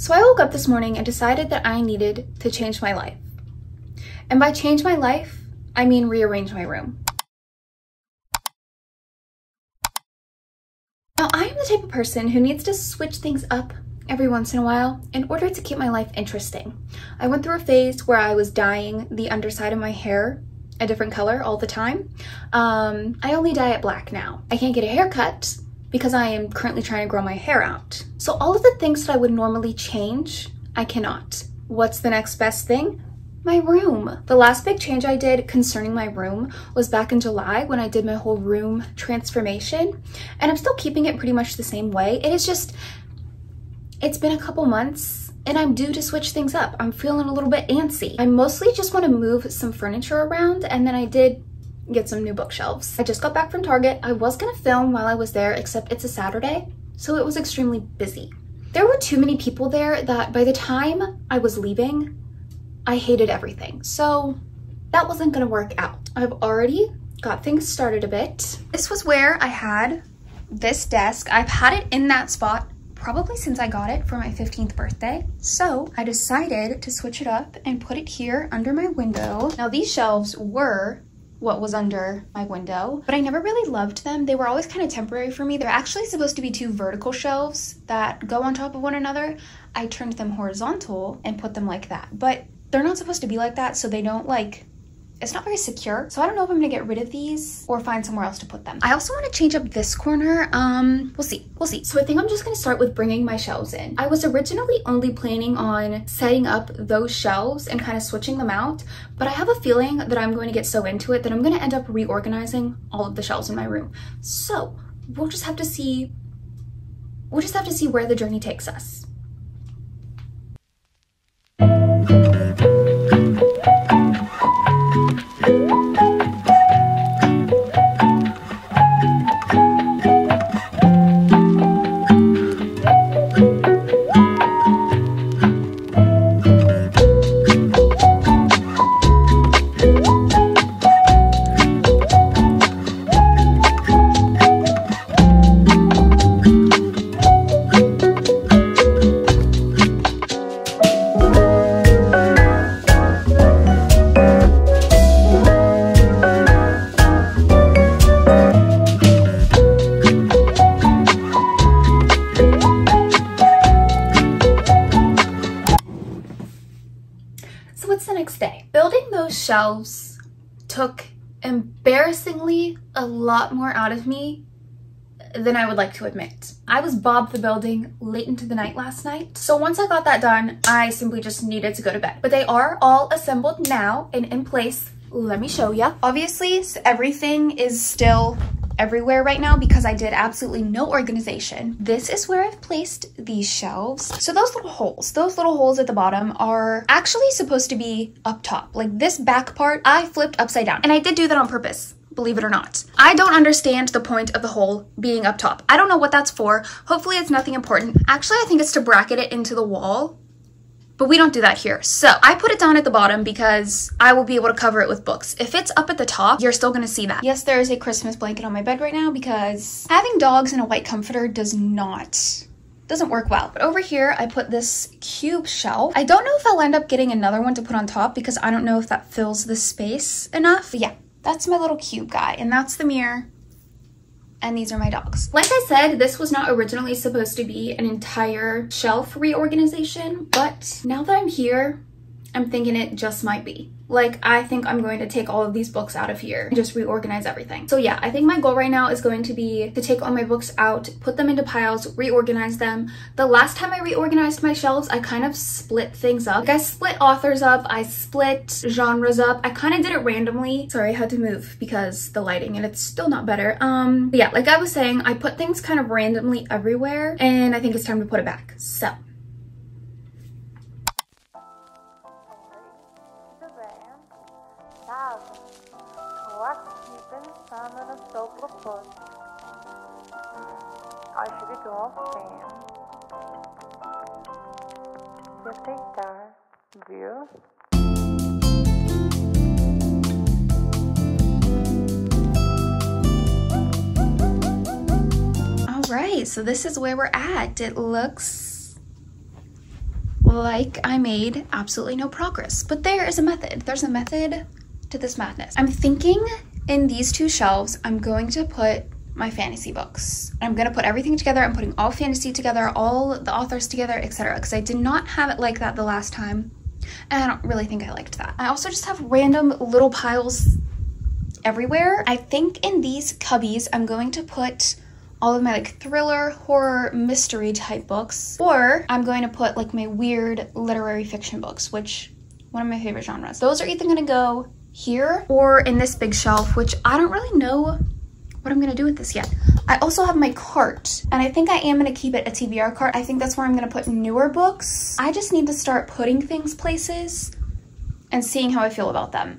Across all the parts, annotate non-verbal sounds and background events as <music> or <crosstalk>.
So I woke up this morning and decided that I needed to change my life. And by change my life, I mean rearrange my room. Now, I am the type of person who needs to switch things up every once in a while in order to keep my life interesting. I went through a phase where I was dyeing the underside of my hair a different color all the time. Um, I only dye it black now. I can't get a haircut because I am currently trying to grow my hair out. So all of the things that I would normally change, I cannot. What's the next best thing? My room. The last big change I did concerning my room was back in July when I did my whole room transformation. And I'm still keeping it pretty much the same way. It is just, it's been a couple months and I'm due to switch things up. I'm feeling a little bit antsy. I mostly just want to move some furniture around and then I did get some new bookshelves. I just got back from Target. I was gonna film while I was there, except it's a Saturday, so it was extremely busy. There were too many people there that by the time I was leaving, I hated everything. So that wasn't gonna work out. I've already got things started a bit. This was where I had this desk. I've had it in that spot probably since I got it for my 15th birthday. So I decided to switch it up and put it here under my window. Now these shelves were what was under my window, but I never really loved them. They were always kind of temporary for me. They're actually supposed to be two vertical shelves that go on top of one another. I turned them horizontal and put them like that, but they're not supposed to be like that, so they don't like it's not very secure. So I don't know if I'm gonna get rid of these or find somewhere else to put them. I also wanna change up this corner. Um, we'll see, we'll see. So I think I'm just gonna start with bringing my shelves in. I was originally only planning on setting up those shelves and kind of switching them out, but I have a feeling that I'm going to get so into it that I'm gonna end up reorganizing all of the shelves in my room. So we'll just have to see, we'll just have to see where the journey takes us. Shelves took embarrassingly a lot more out of me than I would like to admit. I was Bob the building late into the night last night. So once I got that done, I simply just needed to go to bed. But they are all assembled now and in place. Let me show ya. Obviously, everything is still everywhere right now because I did absolutely no organization. This is where I've placed these shelves. So those little holes, those little holes at the bottom are actually supposed to be up top. Like this back part, I flipped upside down. And I did do that on purpose believe it or not. I don't understand the point of the hole being up top. I don't know what that's for. Hopefully it's nothing important. Actually, I think it's to bracket it into the wall but we don't do that here. So I put it down at the bottom because I will be able to cover it with books. If it's up at the top, you're still gonna see that. Yes, there is a Christmas blanket on my bed right now because having dogs in a white comforter does not doesn't work well. But over here, I put this cube shelf. I don't know if I'll end up getting another one to put on top because I don't know if that fills the space enough. But yeah, that's my little cube guy. And that's the mirror and these are my dogs. Like I said, this was not originally supposed to be an entire shelf reorganization, but now that I'm here, I'm thinking it just might be. Like, I think I'm going to take all of these books out of here and just reorganize everything. So yeah, I think my goal right now is going to be to take all my books out, put them into piles, reorganize them. The last time I reorganized my shelves, I kind of split things up. Like I split authors up, I split genres up. I kind of did it randomly. Sorry, I had to move because the lighting and it's still not better. Um, yeah, like I was saying, I put things kind of randomly everywhere and I think it's time to put it back. So viu? All right, so this is where we're at. It looks like I made absolutely no progress, but there is a method. There's a method to this madness. I'm thinking in these two shelves, I'm going to put my fantasy books. I'm gonna put everything together. I'm putting all fantasy together, all the authors together, etc. Because I did not have it like that the last time. And I don't really think I liked that. I also just have random little piles everywhere. I think in these cubbies, I'm going to put all of my like thriller, horror, mystery type books, or I'm going to put like my weird literary fiction books, which one of my favorite genres. Those are either gonna go here or in this big shelf, which I don't really know what I'm gonna do with this yet. I also have my cart and I think I am gonna keep it a TBR cart. I think that's where I'm gonna put newer books. I just need to start putting things places and seeing how I feel about them.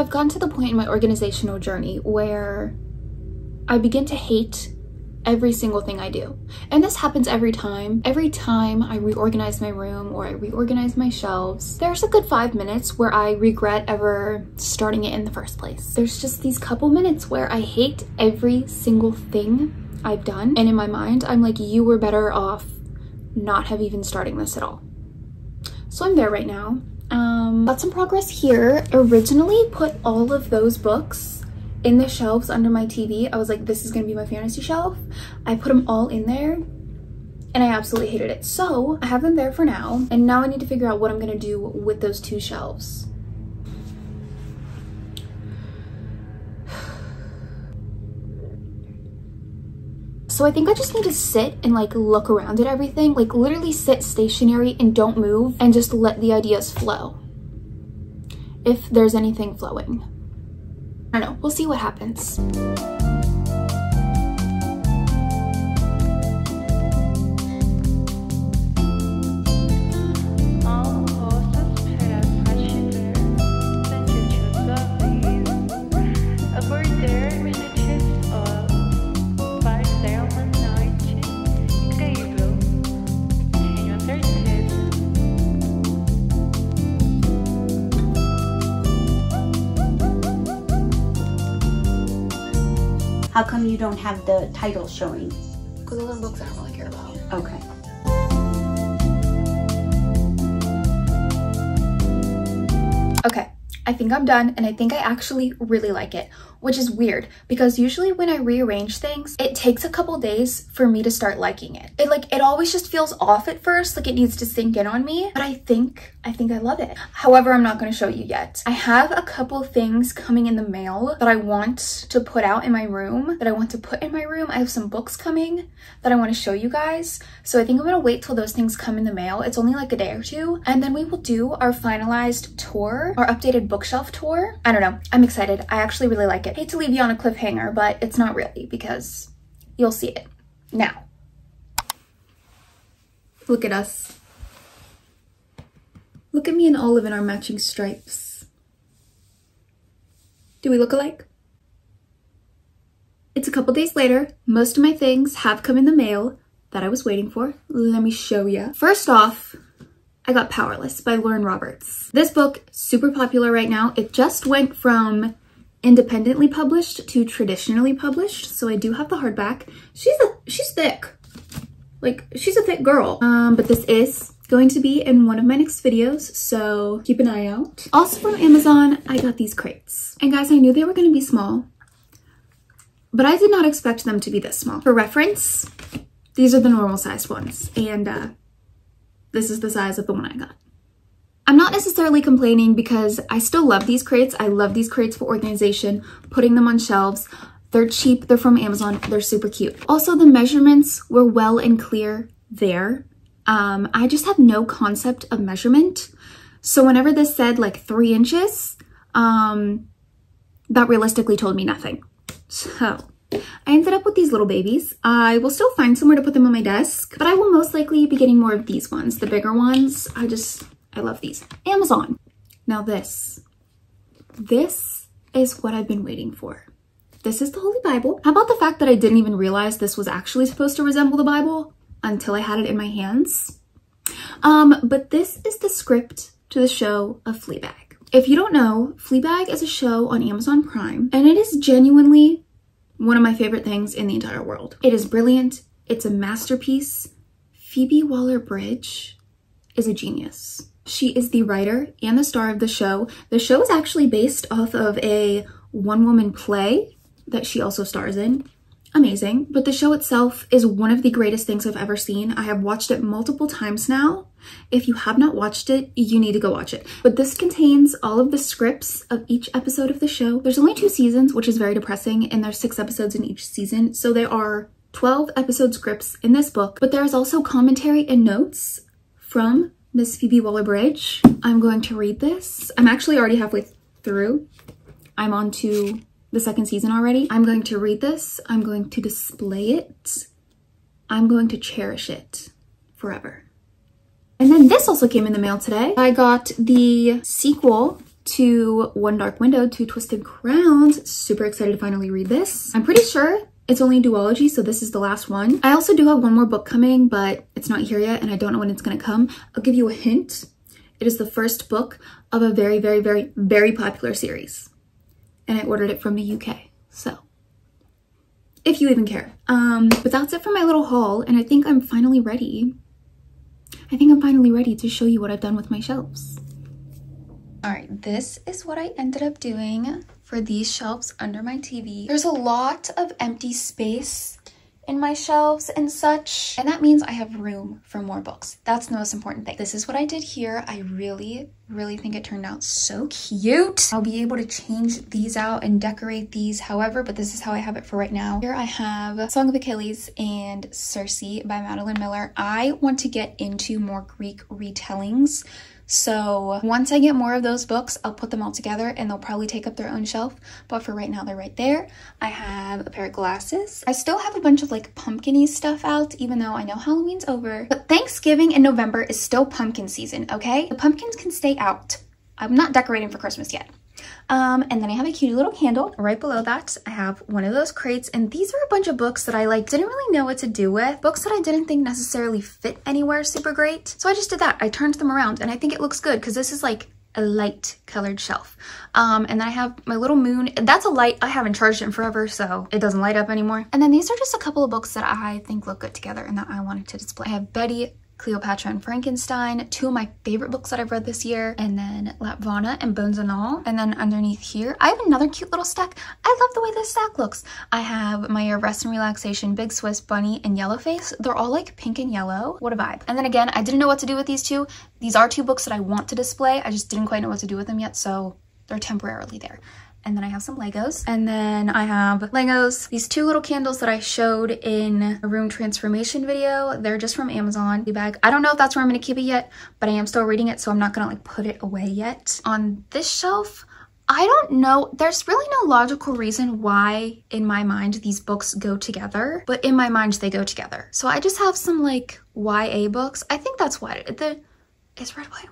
I've gotten to the point in my organizational journey where I begin to hate every single thing I do. And this happens every time. Every time I reorganize my room or I reorganize my shelves, there's a good five minutes where I regret ever starting it in the first place. There's just these couple minutes where I hate every single thing I've done. And in my mind, I'm like, you were better off not have even starting this at all. So I'm there right now. Um, got some progress here. Originally put all of those books in the shelves under my TV. I was like, this is gonna be my fantasy shelf. I put them all in there and I absolutely hated it. So I have them there for now. And now I need to figure out what I'm gonna do with those two shelves. So I think I just need to sit and like look around at everything, like literally sit stationary and don't move and just let the ideas flow. If there's anything flowing. I don't know, we'll see what happens. How come you don't have the title showing? Because those are books I don't really care about. Okay. Okay, I think I'm done and I think I actually really like it, which is weird because usually when I rearrange things, it takes a couple days for me to start liking it. It like, it always just feels off at first, like it needs to sink in on me, but I think, I think I love it. However, I'm not gonna show you yet. I have a couple things coming in the mail that I want to put out in my room, that I want to put in my room. I have some books coming that I wanna show you guys. So I think I'm gonna wait till those things come in the mail. It's only like a day or two, and then we will do our finalized tour, our updated bookshelf tour. I don't know, I'm excited. I actually really like it. Hate to leave you on a cliffhanger, but it's not really because you'll see it. Now, look at us. Look at me and Olive in our matching stripes. Do we look alike? It's a couple days later. Most of my things have come in the mail that I was waiting for. Let me show you. First off, I got Powerless by Lauren Roberts. This book, super popular right now. It just went from independently published to traditionally published. So I do have the hardback. She's a she's thick. Like she's a thick girl. Um, but this is going to be in one of my next videos, so keep an eye out. Also from Amazon, I got these crates. And guys, I knew they were gonna be small, but I did not expect them to be this small. For reference, these are the normal sized ones, and uh, this is the size of the one I got. I'm not necessarily complaining because I still love these crates. I love these crates for organization, putting them on shelves. They're cheap, they're from Amazon, they're super cute. Also, the measurements were well and clear there. Um, I just have no concept of measurement. So whenever this said like three inches, um, that realistically told me nothing. So I ended up with these little babies. I will still find somewhere to put them on my desk, but I will most likely be getting more of these ones, the bigger ones. I just, I love these. Amazon. Now this, this is what I've been waiting for. This is the Holy Bible. How about the fact that I didn't even realize this was actually supposed to resemble the Bible until I had it in my hands? Um, but this is the script to the show of Fleabag. If you don't know, Fleabag is a show on Amazon Prime, and it is genuinely one of my favorite things in the entire world. It is brilliant. It's a masterpiece. Phoebe Waller-Bridge is a genius. She is the writer and the star of the show. The show is actually based off of a one-woman play that she also stars in. Amazing. But the show itself is one of the greatest things I've ever seen. I have watched it multiple times now. If you have not watched it, you need to go watch it. But this contains all of the scripts of each episode of the show. There's only two seasons, which is very depressing, and there's six episodes in each season. So there are 12 episode scripts in this book, but there's also commentary and notes from Miss Phoebe Waller-Bridge. I'm going to read this. I'm actually already halfway through. I'm on to the second season already. I'm going to read this. I'm going to display it. I'm going to cherish it forever. And then this also came in the mail today. I got the sequel to One Dark Window, Two Twisted Crowns. Super excited to finally read this. I'm pretty sure it's only duology, so this is the last one. I also do have one more book coming, but it's not here yet, and I don't know when it's gonna come. I'll give you a hint. It is the first book of a very, very, very, very popular series and I ordered it from the UK. So if you even care. Um, but that's it for my little haul. And I think I'm finally ready. I think I'm finally ready to show you what I've done with my shelves. All right, this is what I ended up doing for these shelves under my TV. There's a lot of empty space in my shelves and such. And that means I have room for more books. That's the most important thing. This is what I did here. I really, really think it turned out so cute. I'll be able to change these out and decorate these however, but this is how I have it for right now. Here I have Song of Achilles and Circe by Madeline Miller. I want to get into more Greek retellings. So once I get more of those books, I'll put them all together and they'll probably take up their own shelf. But for right now, they're right there. I have a pair of glasses. I still have a bunch of like pumpkiny stuff out, even though I know Halloween's over. But Thanksgiving in November is still pumpkin season, okay? The pumpkins can stay out. I'm not decorating for Christmas yet. Um, and then I have a cute little candle. Right below that, I have one of those crates. And these are a bunch of books that I like didn't really know what to do with. Books that I didn't think necessarily fit anywhere super great. So I just did that. I turned them around and I think it looks good because this is like a light colored shelf. Um, and then I have my little moon. That's a light. I haven't charged it in forever, so it doesn't light up anymore. And then these are just a couple of books that I think look good together and that I wanted to display. I have Betty Cleopatra and Frankenstein, two of my favorite books that I've read this year, and then Lapvona and Bones and All. And then underneath here, I have another cute little stack. I love the way this stack looks. I have my Rest and Relaxation, Big Swiss, Bunny, and Yellowface. They're all like pink and yellow. What a vibe. And then again, I didn't know what to do with these two. These are two books that I want to display. I just didn't quite know what to do with them yet, so they're temporarily there and then I have some Legos. And then I have Legos, these two little candles that I showed in a room transformation video. They're just from Amazon the bag. I don't know if that's where I'm gonna keep it yet, but I am still reading it, so I'm not gonna like put it away yet. On this shelf, I don't know. There's really no logical reason why in my mind these books go together, but in my mind they go together. So I just have some like YA books. I think that's what the it's red, white,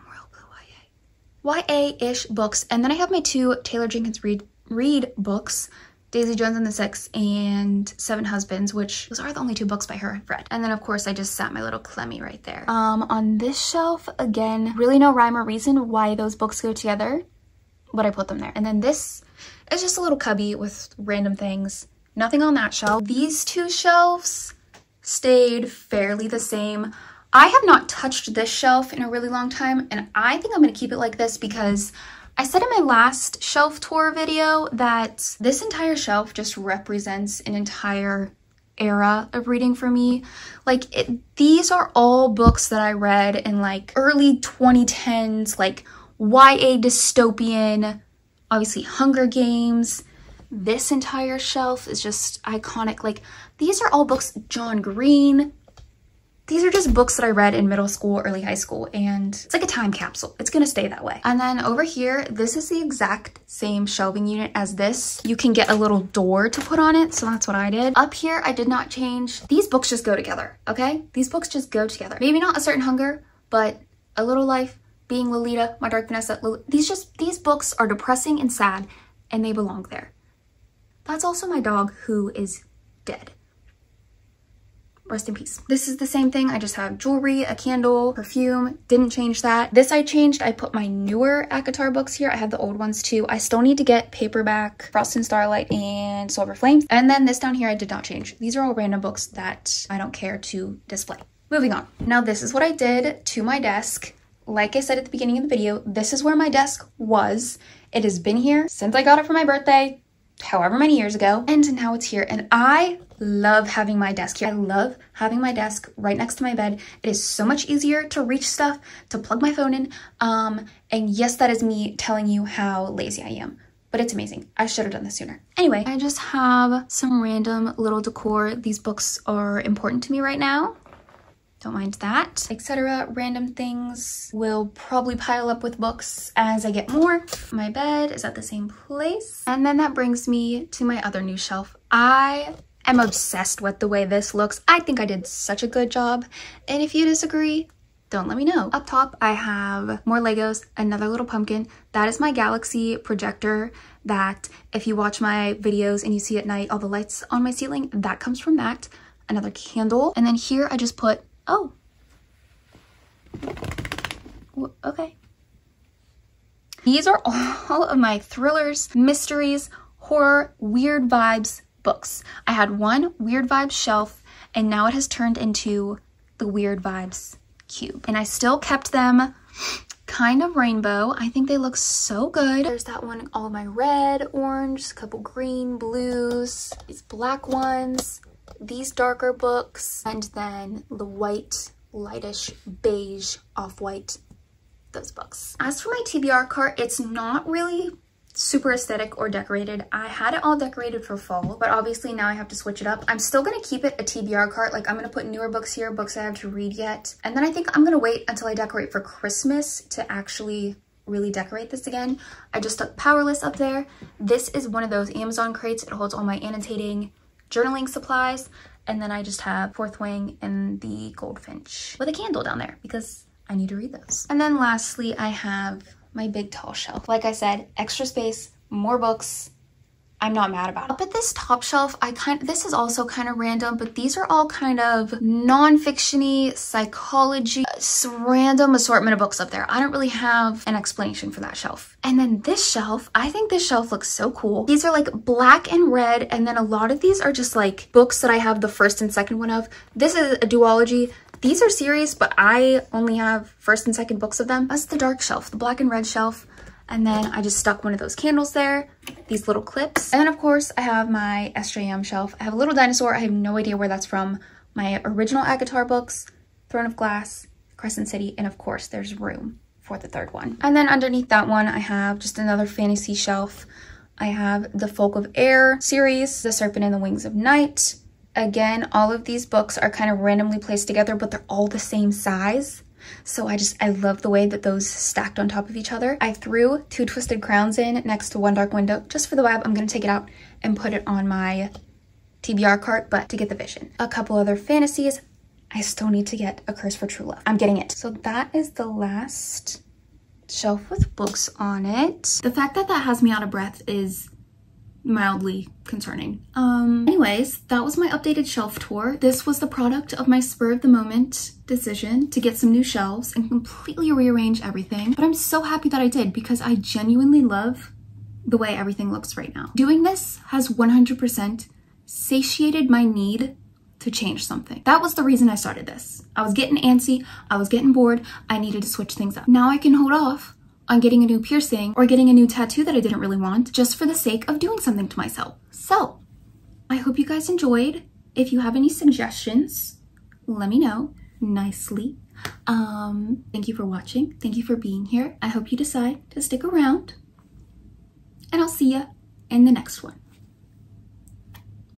YA-ish books. And then I have my two Taylor Jenkins Reid, Reid books, Daisy Jones and the Six and Seven Husbands, which those are the only two books by her I've read. And then of course I just sat my little Clemmy right there. Um, on this shelf, again, really no rhyme or reason why those books go together, but I put them there. And then this is just a little cubby with random things. Nothing on that shelf. These two shelves stayed fairly the same. I have not touched this shelf in a really long time and I think I'm to keep it like this because I said in my last shelf tour video that this entire shelf just represents an entire era of reading for me. Like it, these are all books that I read in like early 2010s, like YA dystopian, obviously Hunger Games. This entire shelf is just iconic. Like these are all books, John Green, these are just books that I read in middle school, early high school, and it's like a time capsule. It's gonna stay that way. And then over here, this is the exact same shelving unit as this. You can get a little door to put on it, so that's what I did. Up here, I did not change. These books just go together, okay? These books just go together. Maybe not A Certain Hunger, but A Little Life, Being Lolita, My Dark Vanessa, these just, these books are depressing and sad, and they belong there. That's also my dog who is dead rest in peace. This is the same thing. I just have jewelry, a candle, perfume, didn't change that. This I changed. I put my newer ACOTAR books here. I have the old ones too. I still need to get paperback, Frost and Starlight, and Silver Flames. And then this down here I did not change. These are all random books that I don't care to display. Moving on. Now this is what I did to my desk. Like I said at the beginning of the video, this is where my desk was. It has been here since I got it for my birthday, however many years ago, and now it's here. And I love having my desk here. I love having my desk right next to my bed. It is so much easier to reach stuff, to plug my phone in. Um, and yes, that is me telling you how lazy I am but it's amazing. I should have done this sooner. Anyway, I just have some random little decor. These books are important to me right now. Don't mind that, etc. Random things will probably pile up with books as I get more. My bed is at the same place. And then that brings me to my other new shelf. I am obsessed with the way this looks. I think I did such a good job. And if you disagree, don't let me know. Up top, I have more Legos, another little pumpkin. That is my Galaxy projector that if you watch my videos and you see at night all the lights on my ceiling, that comes from that. Another candle. And then here I just put, oh. Okay. These are <laughs> all of my thrillers, mysteries, horror, weird vibes, books. I had one Weird Vibes shelf and now it has turned into the Weird Vibes cube. And I still kept them kind of rainbow. I think they look so good. There's that one, all my red, orange, a couple green, blues, these black ones, these darker books, and then the white, lightish beige off-white, those books. As for my TBR cart, it's not really super aesthetic or decorated. I had it all decorated for fall, but obviously now I have to switch it up. I'm still gonna keep it a TBR cart. Like I'm gonna put newer books here, books I have to read yet. And then I think I'm gonna wait until I decorate for Christmas to actually really decorate this again. I just stuck Powerless up there. This is one of those Amazon crates. It holds all my annotating journaling supplies. And then I just have Fourth Wing and the Goldfinch with a candle down there because I need to read those. And then lastly, I have my big tall shelf. Like I said, extra space, more books, I'm not mad about it. Up at this top shelf, I kind this is also kind of random, but these are all kind of non-fictiony, psychology, random assortment of books up there. I don't really have an explanation for that shelf. And then this shelf, I think this shelf looks so cool. These are like black and red, and then a lot of these are just like books that I have the first and second one of. This is a duology. These are series, but I only have first and second books of them. That's the dark shelf, the black and red shelf. And then I just stuck one of those candles there, these little clips. And then of course I have my SJM shelf. I have a little dinosaur. I have no idea where that's from. My original ACOTAR books, Throne of Glass, Crescent City, and of course there's room for the third one. And then underneath that one, I have just another fantasy shelf. I have the Folk of Air series, The Serpent and the Wings of Night, Again, all of these books are kind of randomly placed together, but they're all the same size. So I just, I love the way that those stacked on top of each other. I threw two Twisted Crowns in next to One Dark Window just for the vibe. I'm going to take it out and put it on my TBR cart, but to get the vision. A couple other fantasies. I still need to get A Curse for True Love. I'm getting it. So that is the last shelf with books on it. The fact that that has me out of breath is mildly concerning. Um, anyways, that was my updated shelf tour. This was the product of my spur of the moment decision to get some new shelves and completely rearrange everything. But I'm so happy that I did because I genuinely love the way everything looks right now. Doing this has 100% satiated my need to change something. That was the reason I started this. I was getting antsy, I was getting bored, I needed to switch things up. Now I can hold off on getting a new piercing or getting a new tattoo that I didn't really want just for the sake of doing something to myself. So, I hope you guys enjoyed. If you have any suggestions, let me know nicely. Um, thank you for watching. Thank you for being here. I hope you decide to stick around. And I'll see you in the next one.